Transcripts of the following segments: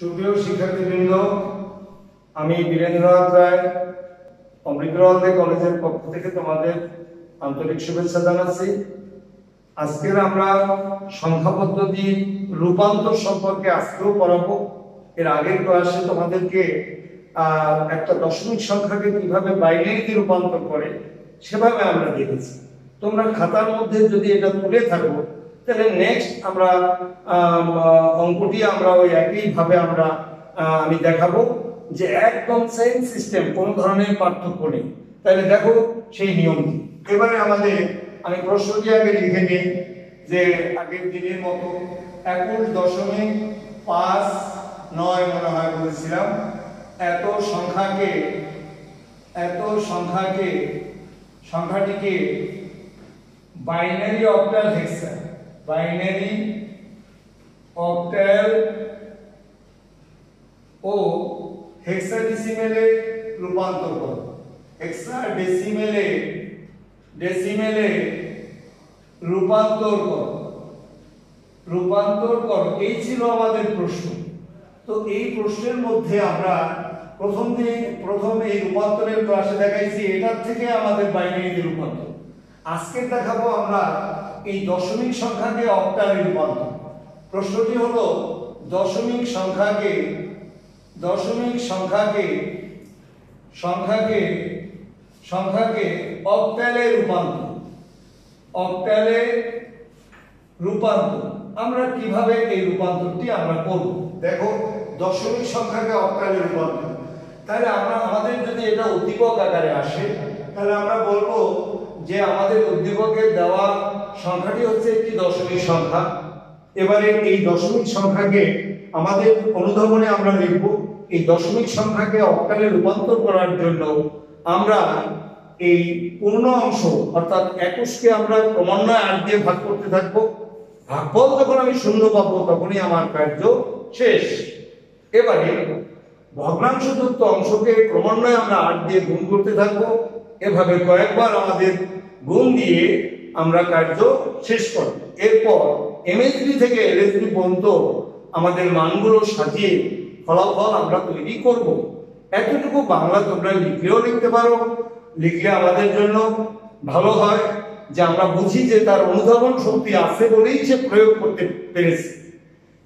সুপ্রিয় শিক্ষার্থীবৃন্দ, আমি বীরেন্দ্রনাথ রায় অমৃতরন্দে কলেজের পক্ষ থেকে তোমাদের আন্তরিক শুভেচ্ছা জানাচ্ছি। আজকের আমরা সংখ্যা পদ্ধতি রূপান্তর সম্পর্কে আজকেও পড়াবো। এর আগের ক্লাসে তোমাদেরকে একটা দশমিক সংখ্যাকে কীভাবে বাইনারিতে রূপান্তর করে সেভাবে আমরা দেখেছি। তোমরা খাতার মধ্যে যদি এটা তুলে থাকো তাহলে নেক্সট আমরা অঙ্কটি আমরা ওই একই ভাবে আমরা আমি দেখাবো যে একদম সেম সিস্টেম কোনো ধরনের পার্থক্য নেই। তাহলে দেখো সেই নিয়মটি। এবারে আমাদের, আমি প্রশ্নটি আগে লিখে নিই যে আগের দিনের মতো একুশ দশমিক পাঁচ নয় মনে হয় বলেছিলাম। এত সংখ্যাকে এত সংখ্যাকে, সংখ্যাটিকে binary octal hexa binary octal ও হেক্সাডেসিমেলে রূপান্তর করো। হেক্সাডেসিমেলে, ডেসিমেলে রূপান্তর করো। রূপান্তর করো, এই ছিল আমাদের প্রশ্ন। তো এই প্রশ্নের মধ্যে আমরা প্রথম দিন, প্রথম এই রূপান্তরের ক্লাসে দেখাইছি, এটার থেকে আমাদের বাইনারিতে রূপান্তর। আজকে দেখাবো আমরা এই দশমিক সংখ্যাকে অক্টালে রূপান্তর প্রশ্নটি হলো, দশমিক সংখ্যাকে দশমিক সংখ্যাকে সংখ্যাকে সংখ্যাকে অক্টালে রূপান্তর অক্টালে রূপান্তর। আমরা কীভাবে এই রূপান্তরটি আমরা করব? দেখো, দশমিক সংখ্যাকে অক্টালে রূপান্তর। তাহলে আমরা আমাদের যদি এটা উদ্দীপক আকারে আসে, তাহলে আমরা বলব যে আমাদের উদ্দীপকের দেওয়া সংখ্যাটি হচ্ছে একটি দশমিক সংখ্যা। এবারে এই দশমিক সংখ্যাকে আমাদের অনুধাবনে আমরা লিখব। এই দশমিক সংখ্যাকে অক্টালে রূপান্তর করার জন্য আমরা এই পূর্ণ অংশ, অর্থাৎ একুশকে আমরা ক্রমান্বয়ে আট দিয়ে ভাগ করতে থাকব। ভাগফল যখন আমি শূন্য পাবো, তখনই আমার কার্য শেষ। এবারে ভগ্নাংশ ভগ্নাংশযুক্ত অংশকে ক্রমান্বয়ে আমরা আট দিয়ে গুণ করতে থাকব। এভাবে কয়েকবার আমাদের গুণ দিয়ে আমরা কার্য শেষ করব। এরপর এমএসবি থেকে এলএসবি পর্যন্ত আমাদের মানগুলো সাজিয়ে ফলাফল আমরা তৈরি করব। এতটুকু বাংলা তোমরা লিখলেও লিখতে পারো। লিখলে আমাদের জন্য ভালো হয় যে আমরা বুঝি যে তার অনুধাবন শক্তি আছে বলেই সে প্রয়োগ করতে পেরেছে।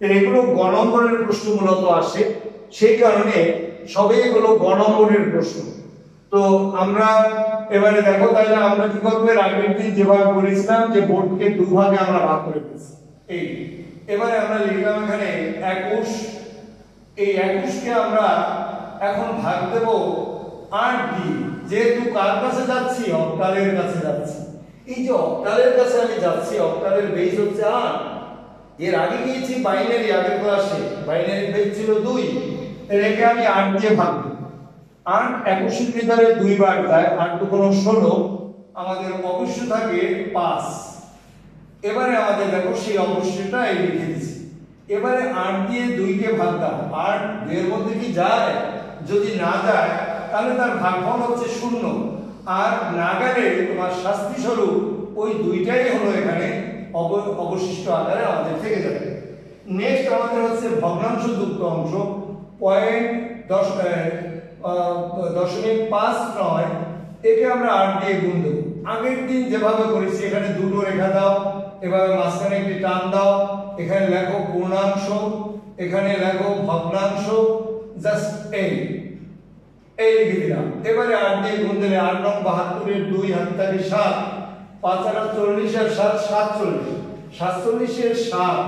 এগুলো গণম্বরের প্রশ্ন মূলত আসে। সেই কারণে সবে এগুলো গণম্বরের প্রশ্ন। তো আমরা এবারে দেখো তাহলে আমরা কি করব? আগের দিন যেভাবে বলেছিলাম যে বোর্ডকে দু ভাগে আমরা ভাগ করে ফেলছি। এই এবারে আমরা লিখলাম এখানে একুশ। এই একুশকে আমরা এখন ভাগ দেব আট দিয়ে যেহেতু কার কাছে যাচ্ছি? অক্টালের কাছে যাচ্ছি। এই যে অক্টালের কাছে আমি যাচ্ছি, অক্টালের বেস হচ্ছে আট। এর আগে গিয়েছি বাইনারি আগের ক্লাসে বাইনারি বেস ছিল দুই। একে আমি আট দিয়ে ভাগ দেব। আট একুশের ভিতরে দুইবার যায়, আট দুগুণ ষোলো, আমাদের অবশ্য থাকে পাঁচ। এবারে আমাদের দেখো সেই অবশ্যটা এই লিখে দিচ্ছি এবারে আট দিয়ে দুইকে ভাগ দাও। আট দুইয়ের মধ্যে কি যায়? যদি না যায়, তাহলে তার ভাগফল হচ্ছে শূন্য। আর না গেলে তোমার শাস্তি স্বরূপ ওই দুইটাই হলো এখানে অব- অবশিষ্ট আকারে আমাদের থেকে যাবে। নেক্সট আমাদের হচ্ছে ভগ্নাংশ যুক্ত অংশ। পয়েন্ট দশ দশমিক পাঁচ নয়, একে আমরা আট দিয়ে গুণ দেবো। আগের দিন যেভাবে করেছি, এখানে দুটো রেখা দাও, এভাবে মাঝখানে একটি টান দাও, এখানে লেখো পূর্ণাংশ, এখানে লেখো ভগ্নাংশ জাস্ট এই এই লিখে দিলাম। এবারে আট দিয়ে গুণ দিলে আট নং বাহাত্তরের দুই হাত থাকে সাত, পাঁচ আর চল্লিশ আর সাত, সাতচল্লিশ। সাতচল্লিশের সাত,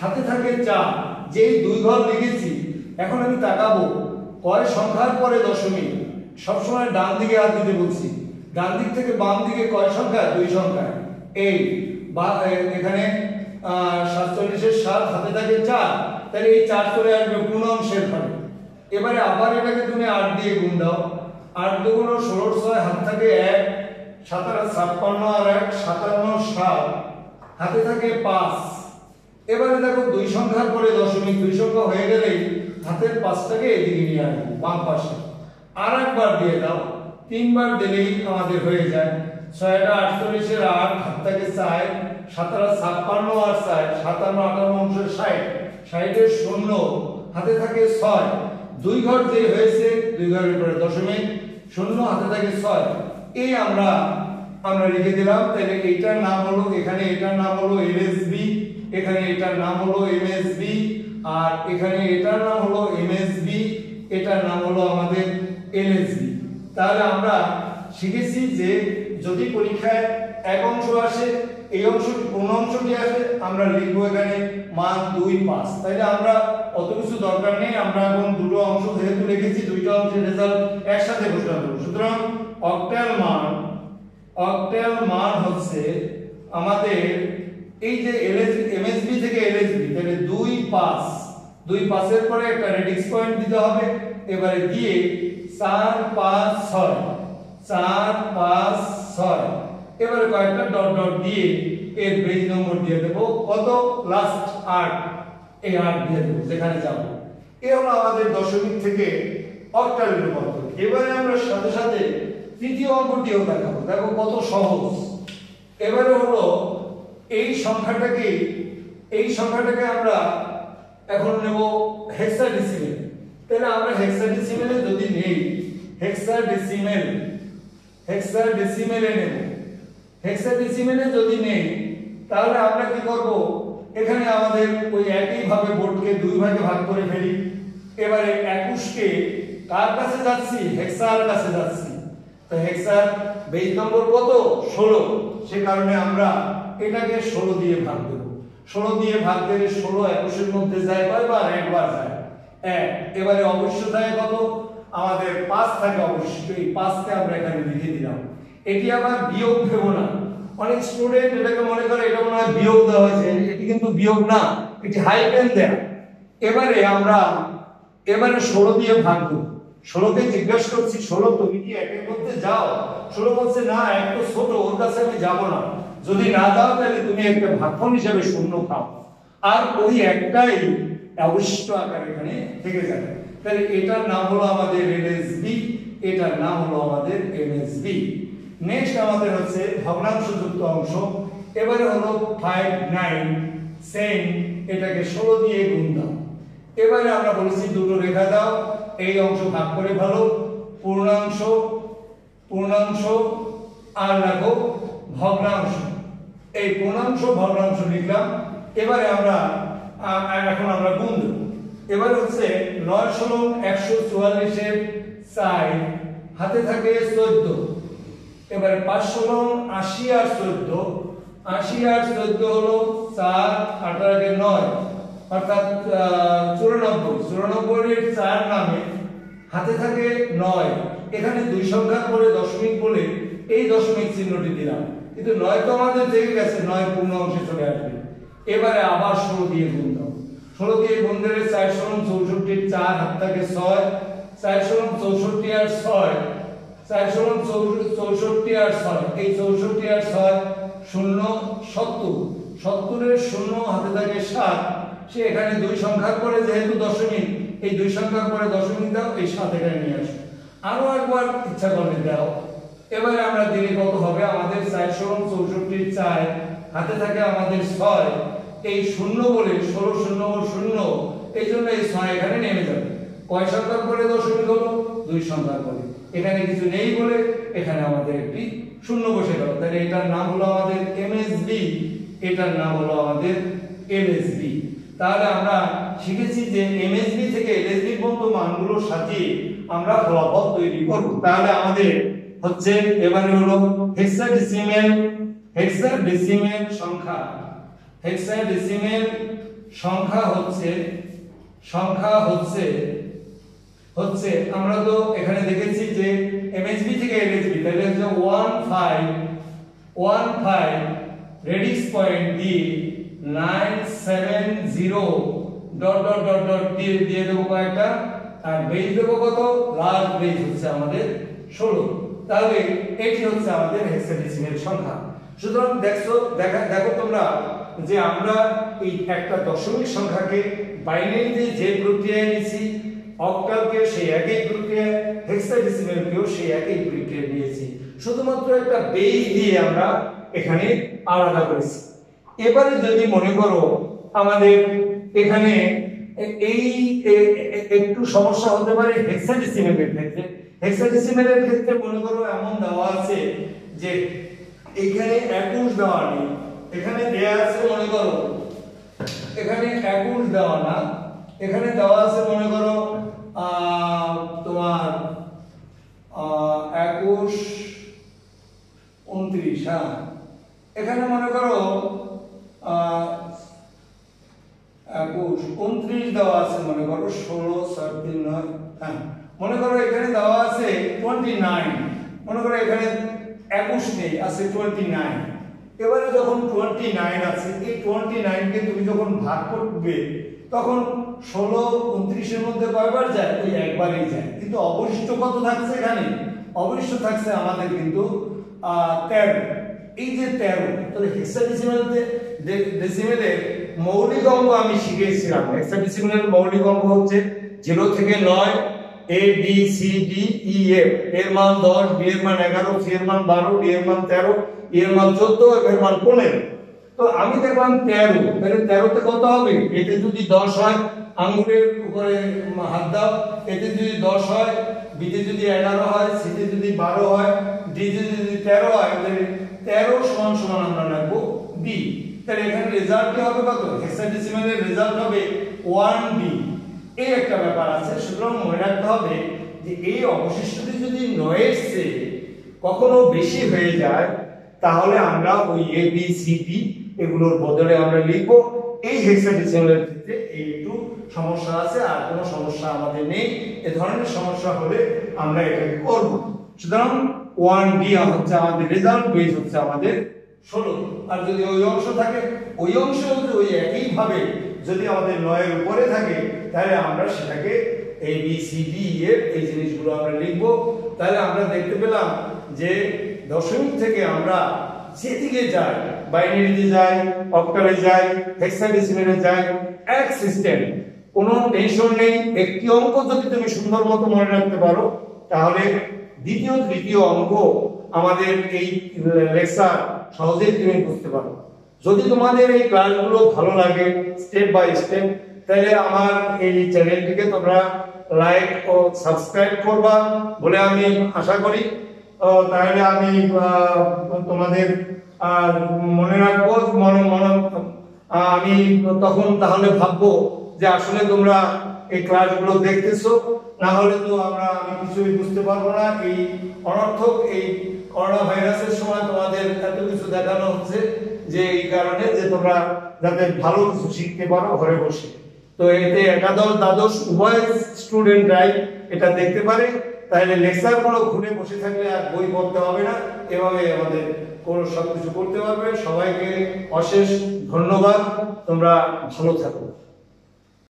হাতে থাকে চার। যেই দুই ঘর লিখেছি, এখন আমি তাকাবো কয় সংখ্যার পরে দশমিক সবসময় ডান দিকে হাত দিতে বলছি ডান দিক থেকে বাম দিকে কয় সংখ্যা? দুই সংখ্যা। এই, বা এখানে সাতচল্লিশের সাত, হাতে থাকে চার। তাহলে এই চার চলে আসবে কোন অংশের ঘরে। এবারে আবার এটাকে তুমি আট দিয়ে গুণ দাও। আট দুগুণ ষোলোর ছয়, হাত থাকে এক। সাতারা ছাপ্পান্ন আর এক, সাতান্ন সাত। হাতে থাকে পাঁচ। এবারে দেখো দুই সংখ্যার পরে দশমিক দুই সংখ্যা হয়ে গেলেই হাতের পাশটাকে এদিকে নিয়ে আসব, বাম পাশে। আর একবার দিয়ে দাও, তিনবার দিলেই আমাদের হয়ে যায়। ছয়টা আটচল্লিশের আট, হাতটাকে চার সাতারা ছাপ্পান্ন আর চার সাতান্ন আটান্ন অংশের ষাট ষাটের শূন্য, হাতে থাকে ছয়। দুই ঘর যে হয়েছে, দুই ঘরের পরে দশমিক, শূন্য, হাতে থাকে ছয়। এই আমরা আমরা লিখে দিলাম, তাহলে এইটার নাম হলো, এখানে এটার নাম হলো এলএসবি এখানে এটার নাম হলো এমএসবি আর এখানে এটার নাম হলো এমএসবি এটার নাম হলো আমাদের এলএসবি তাহলে আমরা শিখেছি যে যদি পরীক্ষায় এক অংশ আসে, এই অংশটি কোন অংশটি আসে, আমরা লিখব এখানে মান দুই পাঁচ। তাইলে আমরা অত কিছু দরকার নেই, আমরা এখন দুটো অংশ যেহেতু লিখেছি দুইটা অংশের রেজাল্ট একসাথে ঘোষণা করব। সুতরাং অক্টাল মান অক্টাল মান হচ্ছে আমাদের এই যে এমএসবি থেকে এলএসবি তাহলে দুই পাঁচ দুই পাশের পরে একটা রেডিক্স পয়েন্ট দিতে হবে। এবারে দিয়ে চার, পাঁচ, ছয়। চার, পাঁচ, ছয়। এবারে কয়েকটা ডট ডট দিয়ে এর পেজ নম্বর দিয়ে দেবো। কত? লাস্ট আট। এই আট দিয়ে দেবো, যেখানে যাব। এ হলো আমাদের দশমিক থেকে অক্টাল রূপান্তর। এবারে আমরা সাথে সাথে তৃতীয় অঙ্কটিও দেখাবো। দেখো কত সহজ। এবারে হলো এই সংখ্যাটাকে এই সংখ্যাটাকে আমরা এখন নেব হেক্সাডেসিমেল তাহলে আমরা হেক্সাডেসিমেলে যদি নেই হেক্সাডেসিমেল হেক্সাডেসিমেলে নেব। হেক্সাডেসিমেলে যদি নেই, তাহলে আমরা কি করব? এখানে আমাদের ওই একই ভাবে বোর্ডকে দুই ভাগে ভাগ করে ফেলি। এবারে একুশকে কার কাছে যাচ্ছি? হেক্সার কাছে যাচ্ছি। তো হেক্সার বেজ নম্বর কত? ষোলো। সে কারণে আমরা এটাকে ষোলো দিয়ে ভাগ দেব ষোলো দিয়ে ভাগ দিলে ষোলো একুশের মধ্যে যায় কয়বার? একবার যায়। এক, এবারে অবশ্য যায় কত? আমাদের পাঁচ থাকে অবশ্যই পাঁচকে আমরা এখানে লিখে দিলাম। এটি আবার বিয়োগ ভেব না। অনেক স্টুডেন্ট এটাকে মনে করে, এটা মনে হয় বিয়োগ দেওয়া হয়েছে। এটি কিন্তু বিয়োগ না, এটি হাইপেন দেয়া। এবারে আমরা, এবারে ষোলো দিয়ে ভাগ দেবো ষোলোকে জিজ্ঞাসা করছি, ষোলো তুমি কি একের মধ্যে যাও? ষোলো বলছে, না, এক তো ছোট, ওর কাছে আমি যাব না। যদি না দাও, তাহলে তুমি একটা ভাগফল হিসেবে শূন্য খাও। আর ওই একটাই অবশিষ্ট আকার এখানে থেকে যাবে। তাহলে এটার নাম হলো আমাদের এনএসবি এটার নাম হলো আমাদের এমএসবি নেক্সট আমাদের হচ্ছে ভগ্নাংশ যুক্ত অংশ। এবারে হলো ফাইভ নাইন সেম এটাকে ষোলো দিয়ে গুণ দাও। এবারে আমরা বলেছি দুটো রেখা দাও, এই অংশ ভাগ করে ভালো পূর্ণাংশ পূর্ণাংশ, আর রাখো ভগ্নাংশ। এই পূর্ণাংশ, ভগ্নাংশ লিখলাম। এবারে আমরা এখন আমরা গুণ দেব। এবার হচ্ছে নয় ষোলো একশো চুয়াল্লিশের চাই হাতে থাকে চোদ্দ। এবারে পাঁচ ষোলো আশি আর চোদ্দ। আশি আর চোদ্দ হলো চার, আঠারো আগে নয়, অর্থাৎ চুরানব্বই। চুরানব্বইয়ের চার নামে হাতে থাকে নয়। এখানে দুই সংখ্যার পরে দশমিক বলে এই দশমিক চিহ্নটি দিলাম। কিন্তু নয় তো আমাদের থেকে গেছে, নয় পূর্ণ অংশে চলে আসবে। এবারে আবার ষোলো দিয়ে গুণ দাও। ষোলো দিয়ে গুণ দিলে চার ষোলো চৌষট্টির চার হাত থাকে ছয়। চার ষোলো চৌষট্টি আর ছয়, চার চৌ- চৌষট্টি আর ছয়। এই চৌষট্টি আর ছয় শূন্য সত্তর। সত্তরের শূন্য হাতে থাকে সাত। সে এখানে দুই সংখ্যার পরে যেহেতু দশমিক, এই দুই সংখ্যার পরে দশমিক দাও, এই সাত এখানে নিয়ে আসো। আরও একবার ইচ্ছা করলে দাও। এবারে আমরা দিলে কত হবে। আমাদের চার ষোলো চৌষট্টির চার, হাতে থাকে আমাদের ছয়। এই শূন্য বলে ষোলো শূন্য শূন্য, এই জন্য এই ছয় এখানে নেমে যাবে। কয় সংখ্যার পরে দশমিক হলো দুই সংখ্যার পরে এখানে কিছু নেই বলে এখানে আমাদের একটি শূন্য বসে গেল। তাহলে এটার নাম হলো আমাদের এমএসবি এটার নাম হলো আমাদের এলএসবি তাহলে আমরা শিখেছি যে এমএসবি থেকে এলএসবি পর্যন্ত মানগুলো সাজিয়ে আমরা ফলাফল তৈরি করব। তাহলে আমাদের হচ্ছে এবারে হলো হেক্সাডেসিমেল হেক্সাডেসিমেল সংখ্যা। হেক্সাডেসিমেল সংখ্যা হচ্ছে সংখ্যা হচ্ছে হচ্ছে, আমরা তো এখানে দেখেছি যে এমএসবি থেকে এলএসবি তাহলে হচ্ছে 15 15 রেডিক্স পয়েন্ট দিয়ে 970 ডট ডট ডট ডট দিয়ে দিয়ে দেবো কয়েকটা, আর বেজ দেবো কত? লাস্ট বেজ হচ্ছে আমাদের 16 তাহলে এটি হচ্ছে আমাদের হেক্সাডেসিমেল সংখ্যা। সুতরাং দেখছ, দেখা, দেখো তোমরা যে আমরা এই একটা দশমিক সংখ্যাকে বাইনারিতে যে প্রক্রিয়ায় নিয়েছি অক্টালকে সেই একই প্রক্রিয়া হেক্সাডেসিমেলকেও সেই একই প্রক্রিয়া নিয়েছি। শুধুমাত্র একটা বেই দিয়ে আমরা এখানে আলাদা করেছি। এবারে যদি মনে করো আমাদের এখানে এই একটু সমস্যা হতে পারে হেক্সাডেসিমেলের ক্ষেত্রে। হেক্সাডেসিমেলের ক্ষেত্রে মনে করো এমন দেওয়া আছে যে এখানে একুশ দেওয়া নেই, এখানে দেয়া আছে মনে করো, এখানে একুশ দেওয়া না, এখানে দেওয়া আছে মনে করো তোমার একুশ উনত্রিশ হ্যাঁ। এখানে মনে করো একুশ, উনত্রিশ দেওয়া আছে মনে করো, ষোলো, সাত, তিন, নয় হ্যাঁ। মনে করো এখানে দেওয়া আছে টোয়েন্টি নাইন মনে করো এখানে একুশ নেই, আছে টোয়েন্টি নাইন এবারে যখন টোয়েন্টি নাইন আছে, এই টোয়েন্টি নাইনকে তুমি যখন ভাগ করবে, তখন ষোলো উনত্রিশের মধ্যে কয়বার যায়? ওই একবারই যায়। কিন্তু অবশিষ্ট কত থাকছে এখানে? অবশিষ্ট থাকছে আমাদের কিন্তু তেরো। এই যে তেরো, তাহলে হেক্সাডেসিমেল ডেসিমেলের মৌলিক অঙ্ক আমি শিখেছিলাম হেক্সাডেসিমেলের মৌলিক অঙ্ক হচ্ছে জিরো থেকে নয় A B C D E F এর মান দশ বি এর মান এগারো সি এর মান বারো ডি এর মান তেরো ই এর মান চোদ্দ এফ এর মান পনেরো। তো আমি দেখলাম তেরো। তাহলে তেরোতে কত হবে? এতে যদি দশ হয়, আঙ্গুলের উপরে হাত দাও। এতে যদি দশ হয় বিতে যদি এগারো হয় সিতে যদি বারো হয় ডিতে যদি তেরো হয়, তাহলে তেরো সমান সমান আমরা রাখব ডি তাহলে এখানে রেজাল্ট কি হবে কত? হেক্সাডেসিমালের রেজাল্ট হবে ওয়ান ডি এই একটা ব্যাপার আছে, সুতরাং মনে রাখতে হবে যে এই অবশিষ্টটি যদি নয়ের চেয়ে কখনো বেশি হয়ে যায়, তাহলে আমরা ওই এ বি সি ডি এগুলোর বদলে আমরা লিখব। এই হেক্সাডেসিমালের ক্ষেত্রে এই একটু সমস্যা আছে, আর কোনো সমস্যা আমাদের নেই। এ ধরনের সমস্যা হলে আমরা এটাকে করব। সুতরাং ওয়ান ডি হচ্ছে আমাদের রেজাল্ট বেস হচ্ছে আমাদের ষোলো। আর যদি ওই অংশ থাকে, ওই অংশ যদি ওই একই ভাবে যদি আমাদের নয়ের উপরে থাকে, তাহলে আমরা সেটাকে এ বি সি ডি এর এই জিনিসগুলো আমরা লিখব। তাহলে আমরা দেখতে পেলাম যে দশমিক থেকে আমরা সেদিকে যাই বাইনারিতে যাই, অক্টালে যাই, হেক্সাডেসিমেলে যাই, এক সিস্টেম, কোনো টেনশন নেই, একটি অঙ্ক যদি তুমি সুন্দর মতো মনে রাখতে পারো, তাহলে দ্বিতীয়, তৃতীয় অঙ্ক আমাদের এই লেকচার সহজেই তুমি বুঝতে পারো। যদি তোমাদের এই ক্লাসগুলো ভালো লাগে স্টেপ বাই স্টেপ তাহলে আমার এই চ্যানেলটিকে তোমরা লাইক ও সাবস্ক্রাইব করবা বলে আমি আশা করি। তাহলে আমি তোমাদের মনে রাখব, মনে মনে আমি তখন তাহলে ভাববো যে আসলে তোমরা এই ক্লাসগুলো দেখতেছো, না হলে তো আমরা আমি কিছুই বুঝতে পারব না। এই অনর্থক, এই করোনা ভাইরাসের সময় তোমাদের এত কিছু দেখানো হচ্ছে। যে এই কারণে যে তোমরা যাতে ভালো কিছু শিখতে পারো, ঘরে বসে। তো এতে একাদশ, দ্বাদশ, উভয় স্টুডেন্টরাই এটা দেখতে পারে। তাহলে লেকচারগুলো ঘুরে বসে থাকলে আর বই পড়তে হবে না। এভাবে আমাদের কোনো সবকিছু করতে পারবে। সবাইকে অশেষ ধন্যবাদ। তোমরা ভালো থাকো।